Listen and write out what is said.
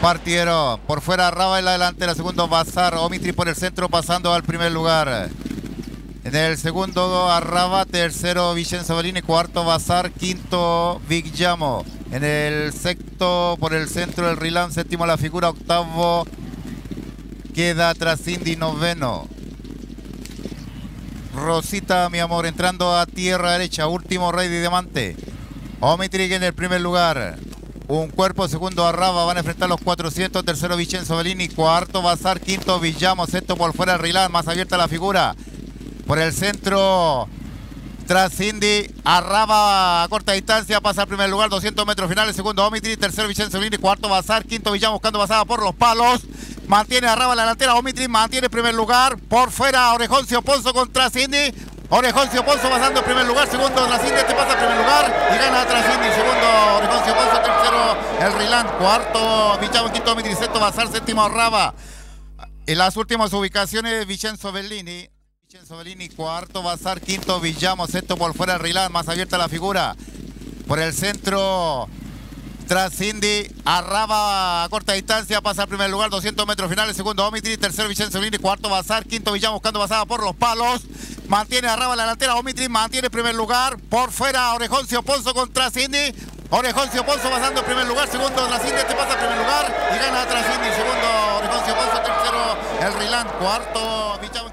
Partieron. Por fuera Raba en la delantera. Segundo Bazar. Omitri por el centro pasando al primer lugar. En el segundo Arraba. Tercero Vicenzo Bellini. Cuarto Bazar. Quinto Vigyamo. En el sexto por el centro el Rilán. Séptimo la figura. Octavo queda tras Indy noveno. Rosita, mi amor, entrando a tierra derecha. Último Rey de Diamante. Omitri en el primer lugar. Un cuerpo, segundo Arraba, van a enfrentar los 400, tercero Vicenzo Bellini, cuarto Bazar, quinto Villamo, sexto por fuera Rilán, más abierta la figura. Por el centro, tras Indy, Arraba a corta distancia, pasa al primer lugar, 200 metros finales, segundo Omitri, tercero Vicenzo Bellini, cuarto Bazar, quinto Villamo buscando pasada por los palos. Mantiene Arraba la delantera, Omitri mantiene primer lugar, por fuera Orejoncio Ponzo contra Cindy, Orejoncio Ponzo pasando en primer lugar, segundo Trasindi, este pasa en primer lugar y gana Trasindi, cuarto Vichavo, quinto Mitri, sexto Bazar, séptimo Raba. En las últimas ubicaciones Vicenzo Bellini, Vicenzo Bellini, cuarto Bazar, quinto Villamo, sexto por fuera Rilán, más abierta la figura. Por el centro tras Indy, Arraba a corta distancia, pasa al primer lugar, 200 metros finales, segundo Omitri, tercero Vicenzo Bellini, cuarto Bazar, quinto Villamo buscando pasada por los palos. Mantiene Arraba la delantera, Omitri mantiene primer lugar. Por fuera, Orejoncio Ponzo contra Cindy. Orejoncio Ponzo pasando en primer lugar, segundo Trasindi, este pasa en primer lugar y gana Trasindi, segundo Orejoncio Ponzo, tercero el Rilán, cuarto Vichamo.